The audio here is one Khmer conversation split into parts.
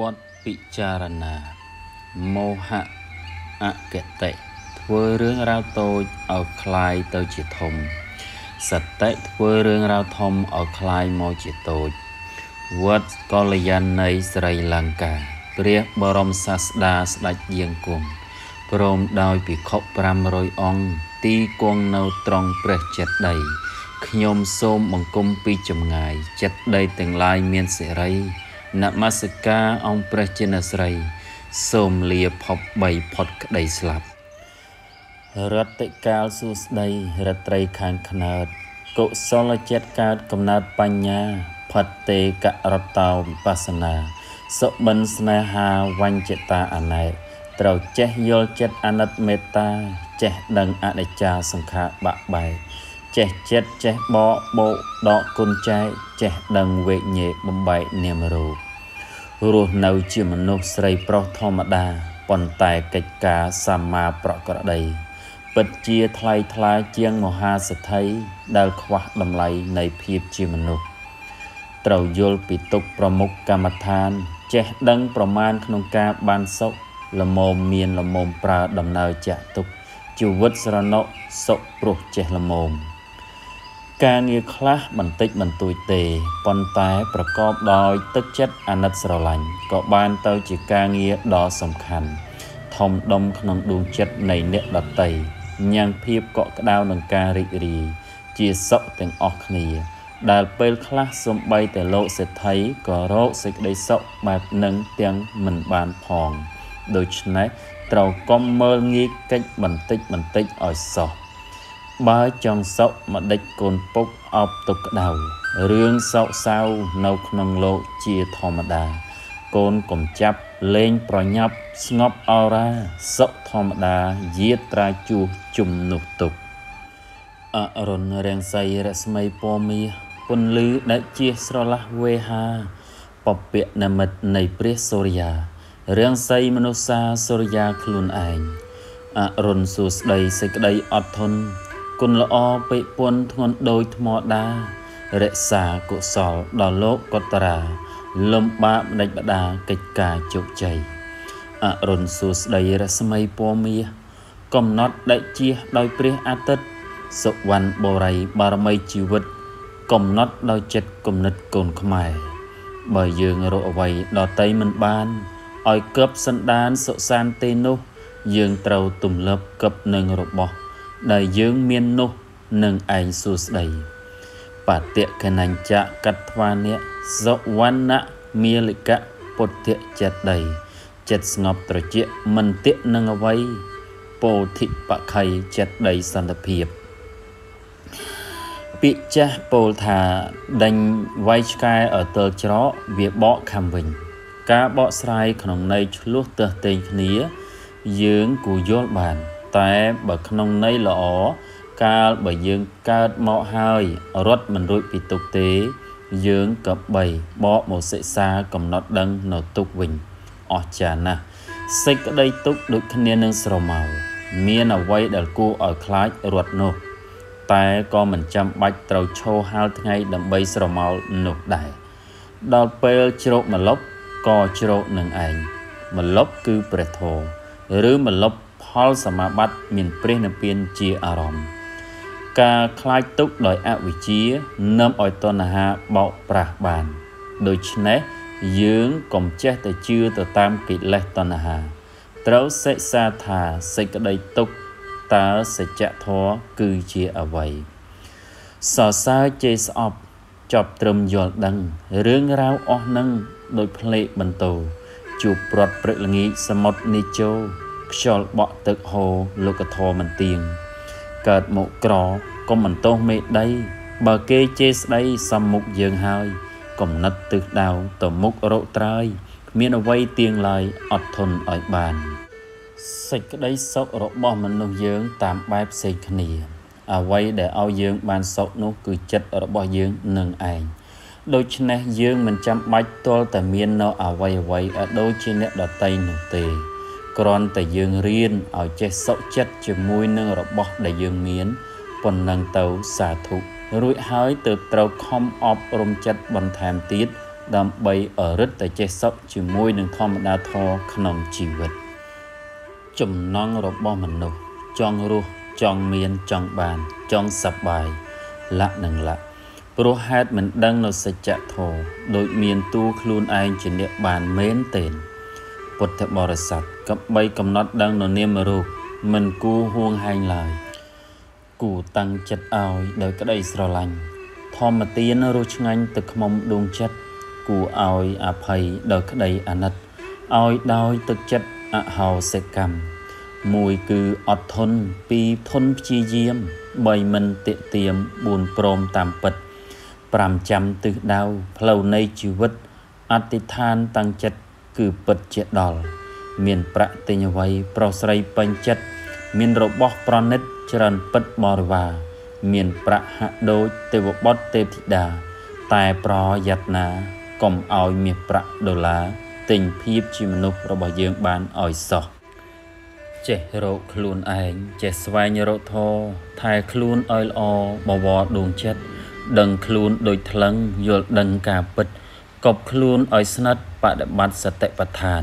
បទពិចារណាមោហៈអកតិធ្វើរឿងរ៉ាវតូចឲ្យคล้ายទៅជាធំសតិធ្វើរឿងរ៉ាវធំឲ្យคล้ายមកជាតូចវត្តកល្យាណីស្រីលង្កាព្រះបរមសាស្តាស្ដេចយាងគុំព្រមដោយភិក្ខុ500អង្គទីគង់នៅត្រង់ព្រះចិត្តដីខ្ញុំសូមបង្គំពីចម្ងាយចិត្តដីទាំងឡាយមានសេរី នមស្ការអង្គព្រះចិនស្រី សូមលាភព3ផុតក្តីស្លាប់រតិកាលសួស្តីរត្រីខាងខ្នើតកុសលចិត្តកើតកំណើតបញ្ញាផតទេករតោវិបស្សនាសុបិនស្នេហាវញ្ចតាអណែត្រូវចេះយល់ចិត្តអនិតមេត្តាចេះដឹងអនិច្ចាសង្ខារបាក់បែកចេះចិត្តចេះបកបោកដកគុណចែកចេះដឹងវេញេបំបែកនាមរូប រស់នៅជាមនុស្សស្រីប្រុសធម្មតាប៉ុន្តែកិច្ចការសម្មាប្រក្រតីពិតជាថ្លៃថ្លាជាងមហាសទ្ធិដែលខ្វះតម្លៃនៃភាពជាមនុស្សត្រូវយល់ពីទុកប្រមុខកម្មដ្ឋាន ចេះដឹងប្រមាណក្នុងការបានសុខល្មមមានល្មមប្រើដំណើរចាក់ទុកជីវិតស្រណុសុខព្រោះចេះល្មម ការងារខ្លះបន្តិចបន្តួចទេប៉ុន្តែប្រកបដោយទឹកចិត្តអាណិតស្រឡាញ់ក៏បានទៅជាការងារដ៏សំខាន់ធំដុំក្នុងដួងចិត្តនៃអ្នកដតីញ៉ាំងភាពកក់ក្ដៅនឹងការរីករាយជាសុខទាំងអស់គ្នា ដែលពេលខ្លះសំបីតែលោកសេដ្ឋីក៏រកសេចក្តីសុខបែបនឹងទាំងមិនបានផងដូច្នេះត្រូវកុំមើលងាយកិច្ចបន្តិចបន្តិចឲ្យសោះ បើចង់សុខមកដេចកូនពុកអប់ទុកក្តៅរឿងសោកសៅនៅក្នុងលោកជាធម្មតា កូនកុំចាប់លេងប្រញាប់ស្ងប់អរ៉ាសុខធម្មតាយាត្រាជួសជំនុះទុកអរុណរាំងសីរស្មីពណ៌មាសពន្លឺដែលជាស្រឡះវេហាពពកនិមិត្តនៃព្រះសូរិយារាំងសីមនុស្សាសូរិយាខ្លួនឯងអរុនសួស្ដីសេចក្តីអត់ធន់ គុណល្អពេកពន់ធ្ងន់ដូចថ្មដារក្សាកុសលដល់លោកកតរា លំបាកម្ដេចបដាកិច្ចការជោគជ័យអរុនសួស្ដីរស្មីពណ៌មាសកំណត់ដេកជះដោយព្រះអាទិត្យសុវណ្ណបរិយបារមីជីវិត កំណត់ដោយចិត្តគំនិតកូនខ្មែរបើយើងរកអ្វីដតីមិនបានឲ្យកឹបសន្តានសុសានទេនោះ យើងត្រូវទំលប់កឹបនឹងរបស់ ដែលយើងមាននោះនឹងឯងសួស្ដីបតៈកណញ្ចៈកត្វានិសុវណ្ណៈមាលិកៈពុទ្ធៈចិត្តដីចិត្តស្ងប់ត្រជាក់មិនតិនឹងអ្វីពោធិបខៃចិត្តដីសន្តិភាពពាក្យចាស់ពោលថាដេញវាយឆ្កែឲ្យទល់ច្រកវាបកខំវិញ ការបកស្រាយក្នុងន័យឆ្លោះទើសទែងគ្នា យើងគួរយល់បាន តែបើក្នុងន័យល្អកាលបើយើងកើតមកហើយរត់មិនរួចពីទុកទេ យើងក៏បីបកមកសិក្សាកំណត់ដឹងនៅទុកវិញអស្ចារ្យណាស់សេចក្តីទុកដូចគ្នានឹងស្រមោលមានអ្វីដែលគួរឲ្យខ្លាចរត់នោះ តែក៏មិនចាំបាច់ត្រូវឈោហាលថ្ងៃដើម្បីស្រមោលនោះដែរដល់ពេលជ្រោកម្លប់ក៏ជ្រោកនឹងឯងម្លប់គឺព្រះធម៌ឬម្លប់ ផលសមាបត្តិមានព្រះនិព្វានជាអារម្មណ៍ការខ្លាចទុកដោយអវិជ្ជានាំឲ្យតណ្ហាបោកប្រាស់បាន ដូច្នេះយើងកុំចេះតែជឿទៅតាមកិលេសតណ្ហា ត្រូវសិក្សាថាសេចក្តីទុកតើសច្ចធម៌គឺជាអ្វីសរសើរជេរស្អប់ចប់ត្រឹមយល់ដឹងរឿងរ៉ាវអស់នឹងដោយភ្លេកបន្ទោជួបព្រាត់ព្រឹកល្ងាចសមុទ្រនិជោ ខ្យល់បក់ទឹកហូរលោកធម៌មិនទៀងកើតមកក្រកុំបន្ទោសមេដី បើគេជេរស្ដីសំមុខយើងហើយកំណត់ទឹកដៅទៅមុខរកត្រើយគ្មានអ្វីទៀងឡើយអត់ធន់ឲ្យបានសេចក្តីសុខរបស់មនុស្សយើងតាមបែបផ្សេងគ្នាអ្វីដែលឲ្យយើងបានសុខនោះគឺចិត្តរបស់យើងនឹងឯងដូច្នេះយើងមិនចាំបាច់ទាល់តែមាននៅអ្វីអ្វីឲ្យដូចជាអ្នកដតីនោះទេ គ្រាន់តែយើងរៀនឲ្យចេះសុខចិត្តជាមួយនឹងរបស់ដែលយើងមានប៉ុណ្ណឹងទៅសាធុរួចហើយទើបត្រូវខំអប់រំចិត្តបន្ថែមទៀតដើម្បីអរិទ្ធតែចេះសុខជាមួយនឹងធម្មតាធម៌ក្នុងជីវិត ចំណងរបស់មនុស្សចង់រស់ចង់មានចង់បានចង់សប្បាយលក្ខនឹងលក្ខព្រោះហេតុមិនដឹងនៅសច្ចធម៌ដូចមានទូខ្លួនឯងជាអ្នកបានមែនទេពុទ្ធបរិស័ទ កបីកំណត់ដឹងនៅនាមរូបមិនគួរហួងហែងឡើយគួរតាំងចិត្តឲ្យដោយក្តីស្រឡាញ់ធម្មទានរសឆ្ងាញ់ទឹកខ្មុំដួងចិត្តគួរឲ្យអភ័យដោយក្តីអាណិតឲ្យដោយទឹកចិត្តអហោសិកម្មមួយគឺអត់ធន់ពីរធន់ព្យាយាមបីមិនតិទៀម4ព្រមតាមពិត5ចាំទិសដៅផ្លូវនៃជីវិតអតិថានតាំងចិត្តគឺពិតជាដល់ មានប្រាក់ទិញអ្វីប្រុសស្រីពេញចិត្តមានរបស់ប្រណិតច្រើនពិតបរិវារមានប្រាក់ហាក់ដូចទេវបុត្រទេពធីតា តែប្រយ័ត្នណាកុំឲ្យមាសប្រាក់ដុល្លារទិញភាពជាមនុស្សរបស់យើងបានឲ្យសោះចេះរកខ្លួនឯងចេះស្វែងរកធម៌ថែខ្លួនឲ្យល្អបវរដួងចិត្តដឹងខ្លួនដូចថ្លឹងយល់ដឹងការពិតកប់ខ្លួនឲ្យស្និទ្ធបដិបត្តិសតិប្បដ្ឋាន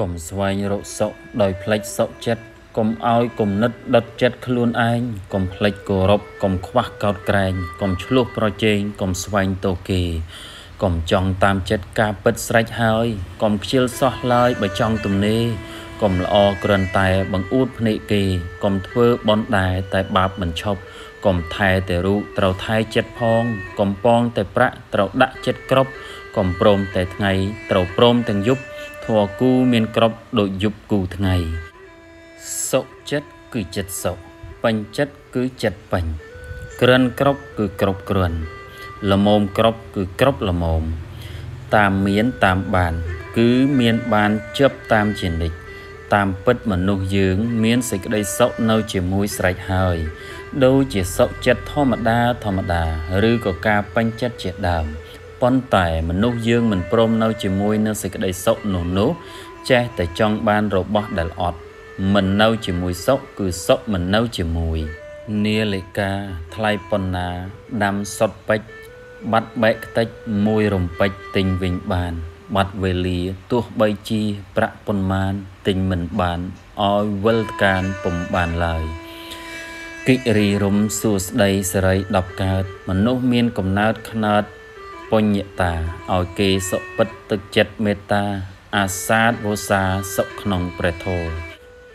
កុំស្វែងរកសុខដោយផ្លេចសុខចិត្តកុំឲ្យគំនិតដុតចិត្តខ្លួនឯងកុំផ្លេចគោរពកុំខ្វះកោតក្រែងកុំឆ្លោះប្រជែងកុំស្វែងទោគេកុំចង់តាមចិត្តការពិតស្រេចហើយកុំខ្ជិលសោះឡើយបើចង់ទំនេរកុំល្អគ្រាន់តែបង្អួតភ្នែកគេកុំធ្វើបន់ដែរតែបាបមិនឈប់កុំថែតែរូបត្រូវថែចិត្តផងកុំពងតែប្រាក់ត្រូវដាក់ចិត្តក្របកុំព្រមតែថ្ងៃត្រូវព្រមទាំងយប់ ធัวគូមានក្របដូចយប់គូថ្ងៃសុខចិត្តគឺចិត្តសុខពេញចិត្តគឺចិត្តពេញក្រិនក្របគឺក្របក្រិនល្មមក្របគឺក្របល្មមតាមមានតាមបាន គឺមានបានជប់តាមជានិច្ចតាមពិតមនុស្សយើង មានសេចក្តីសុខនៅជាមួយស្រេចហើយ ដូចជាសុខចិត្តធម្មតាធម្មតា ឬក៏ការពេញចិត្តជាដើម ប៉ុន្តែមនុស្សយើងមិនព្រមនៅជាមួយនឹងសេចក្តីសុខនោះនោះចេះតែចង់បានរបស់ដែលអត់មិននៅជាមួយសុខគឺសុខមិននៅជាមួយនាឡិកាថ្លៃប៉ុណ្ណាដាំសុតពេជ្របាត់បែកខ្ទេចមួយរំពេចទិញវិញបាន បាត់វេលាទោះបីជាប្រាក់ប៉ុន្មានទិញមិនបានឲ្យវិលកានពុំបានឡើយកិច្ចរីរំសួស្ដីសេរី10កើតមនុស្សមានកំណើតខ្នើត បញ្ញតាឲ្យគេសុពិតទឹកចិត្តមេត្តា អាសាទវោសាសុក្នុងព្រះធម៌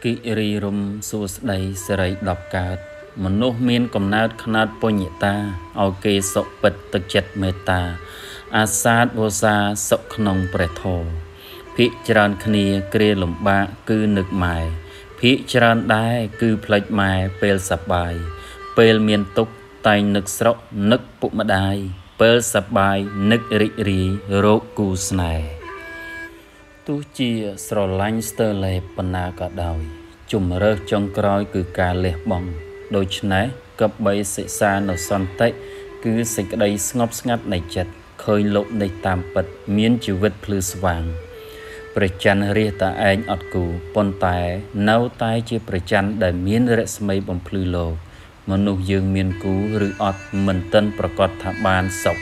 គិរីរំសួស្ដីសេរី10កើតមនុស្សមានកំណើតខ្នើតបញ្ញតាឲ្យគេសុពិតទឹកចិត្តមេត្តា អាសាទវោសាសុក្នុងព្រះធម៌ភិកច្រើនគ្នាគ្រាលំបាកគឺនឹកម៉ែភិកច្រើនដែរគឺផ្លេចម៉ែពេលសប្បាយពេលមានទុក្ខតែងនឹកស្រុកនឹកពុកម្ដាយ ពេលសប្បាយនឹករីករាយរោគគូស្នេហ៍ទោះជាស្រឡាញ់ស្ទើរលេប៉ុណ្ណាក៏ដោយជំរើសចុងក្រោយគឺការលះបង់ដូច្នេះកបីសិក្សានៅសន្តិគឺសេចក្តីស្ងប់ស្ងាត់នៃចិត្តឃើញលោកនៃតាមពិត មានជីវិតភ្លឺស្វាងព្រះច័ន្ទរះតាឯងអត់គូប៉ុន្តែ នៅតែជាព្រះច័ន្ទដែលមានរស្មីបំភ្លឺលោក មនុស្សយើងមានគូឬអត់មិនទាន់ប្រកាសថាបានសុខ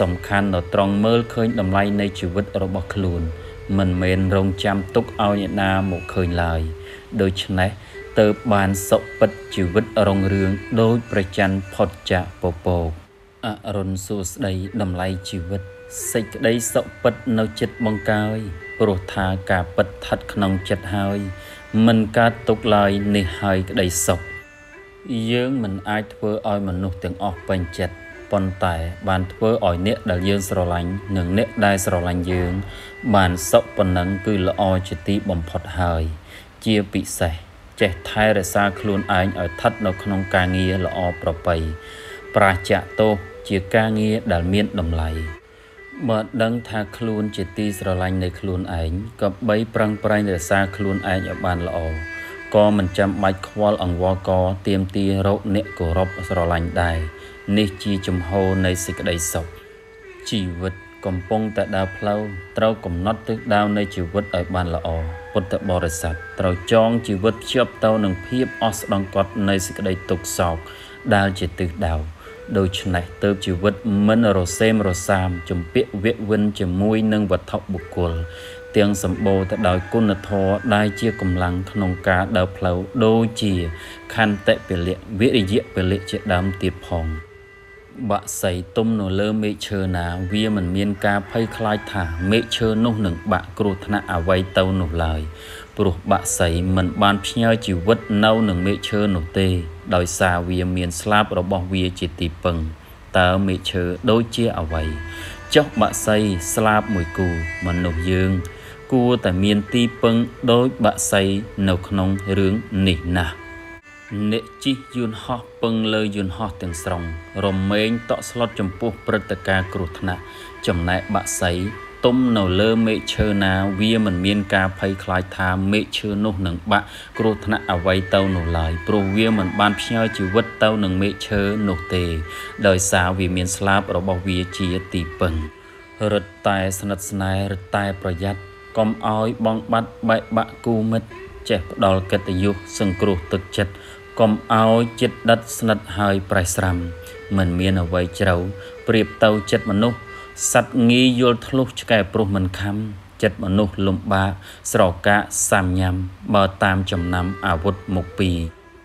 សំខាន់នៅត្រង់មើលឃើញតម្លៃនៃជីវិតរបស់ខ្លួន មិនមែនរងចាំទុកឲ្យអ្នកណាមកឃើញឡើយ ដូច្នេះទៅបានសុខពិតជីវិតរុងរឿងដោយប្រច័នផុតចាកពពកអរុនសួស្ដីតម្លៃជីវិតសេចក្តីសុខពិតនៅចិត្តបង្កើយព្រោះថាការពិតស្ថិតក្នុងចិត្តហើយ មិនកើតទុកឡើយនេះហើយក្តីសុខ យើងមិនអាចធ្វើឲ្យមនុស្សទាំងអស់ពេញចិត្តប៉ុន្តែបានធ្វើឲ្យអ្នកដែលយើងស្រឡាញ់និងអ្នកដែលស្រឡាញ់យើង បានសុខប៉ុណ្ណឹងគឺល្អជាទីបំផុតហើយ ជាពិសេសចេះថែរក្សាខ្លួនឯងឲ្យស្ថិតនៅក្នុងការងារល្អប្រពៃប្រាជ្ញទោសជាការងារដែលមានតម្លៃបើដឹងថាខ្លួនជាទីស្រឡាញ់នៃខ្លួនឯងក៏បីប្រឹងប្រែងរក្សាខ្លួនឯងឲ្យបានល្អ ក៏មិនចាំបាច់ខ្វល់អង្វរកទៀមទារកអ្នកគោរពស្រឡាញ់ដែរនេះជាជំហរនៃសេចក្តីសុខជីវិតកំពុងតែដើរផ្លូវត្រូវកំណត់ទិសដៅនៃជីវិតឲ្យបានល្អពុទ្ធបរិស័ទត្រូវចងជីវិតភ្ជាប់ទៅនឹងភាពអស់ស្ដង្កត់នៃសេចក្តីទុក្ខសោកដែលជាទិសដៅដូច្នេះទៅជីវិតមិនរសេមរសាមជំពាក់វៈវិនជាមួយនឹងវត្ថុបុគ្គល ទាំងសម្បូរទៅដោយគុណធម៌ដែលជាកម្លាំងក្នុងការដើរផ្លូវដូចជាខន្តិពលៈវិរិយៈពលៈជាដើមទៀតផងបាក់សីទុំនៅលើមេឃឈើណា វាមិនមានការភ័យខ្លាចថាមេឃឈើនោះនឹងបាក់គ្រោះថ្នាក់អ្វីទៅនោះឡើយព្រោះបាក់សីមិនបានផ្ញើជីវិតនៅនឹងមេឃឈើនោះទេ ដោយសារវាមានស្លាបរបស់វាជាទីពឹងតើមេឃឈើដូចជាអ្វីចុះបាក់សីស្លាបមួយគូមនុស្សយើង គួរតែមានទីពឹងដោយបាក់សីនៅក្នុងរឿងនេះណាស់អ្នកជិះយន្តហោះពឹងលើយន្តហោះទាំងស្រុង រមែងតក់ស្លុតចំពោះព្រឹត្តិការណ៍គ្រោះថ្នាក់ចំណែកបាក់សីទុំនៅលើមេឃឈើណាវាមិនមានការភ័យខ្លាចថាមេឃឈើនោះនឹងបាក់គ្រោះថ្នាក់អ្វីទៅនោះឡើយព្រោះវាមិនបានផ្ញើជីវិតទៅនឹងមេឃឈើនោះទេ ដោយសារវាមានស្លាបរបស់វាជាទីពឹងរឹតតែស្និទ្ធស្នេហ៍រឹតតែប្រយ័ត្ន កុំឲ្យបងបាត់បែកបាក់គូមិត្តចេះផ្ដល់កិត្តិយសសង្គ្រោះទឹកចិត្តកុំឲ្យចិត្តដិតស្និទ្ធហើយប្រេះស្រាំមិនមានអ្វីជ្រៅប្រៀបទៅចិត្តមនុស្សសត្វងាយយល់ធ្លុះឆ្កែព្រោះមិនខំចិត្តមនុស្សលំបាកស្រកាសាំញ៉ាំ បើតាមចំណាំអាវុធមុខពីរ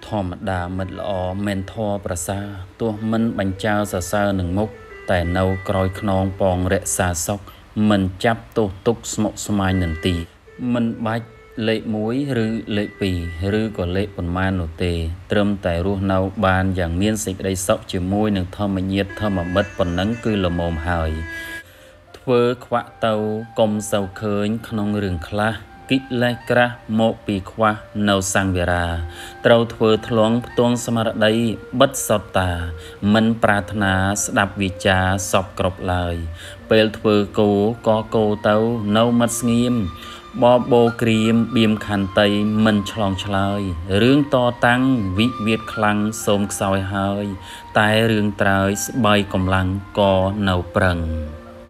ធម្មតាមិត្តល្អមិនធរប្រសាទោះមិនបញ្ចើសរសើរនឹងមុខតែនៅក្រោយខ្នងពងរក្សាសុខ មិនចាប់ទោសទុកស្មុគស្មាញនឹងទី មិនបាច់លេខ1ឬលេខ2ឬក៏លេខប៉ុន្មាននោះទេ ត្រឹមតែរស់នៅបានយ៉ាងមានសេចក្តីសុខជាមួយនឹងធម្មញាតធម្មមិត្តប៉ុណ្ណឹងគឺល្មមហើយធ្វើខ្វាក់ទៅកុំសូវឃើញក្នុងរឿងខ្លះ គិលេសក្រាស់មកពីខ្វះនៅសង្វារាត្រូវធ្វើធ្លងផ្ទងស្មារតីបិទសតតា មិនប្រាថ្នាស្ដាប់វិចាសពគ្រប់ឡើយ ពេលធ្វើគោក៏គោទៅនៅមិត្តស្ងៀមបបោក្រៀមបៀមខន្តីមិនឆ្លងឆ្លើយរឿងតតាំងវិវាទខ្លាំងសូមខ្សោយហើយ តែរឿងត្រើយស្បៃកម្លាំងក៏នៅប្រឹង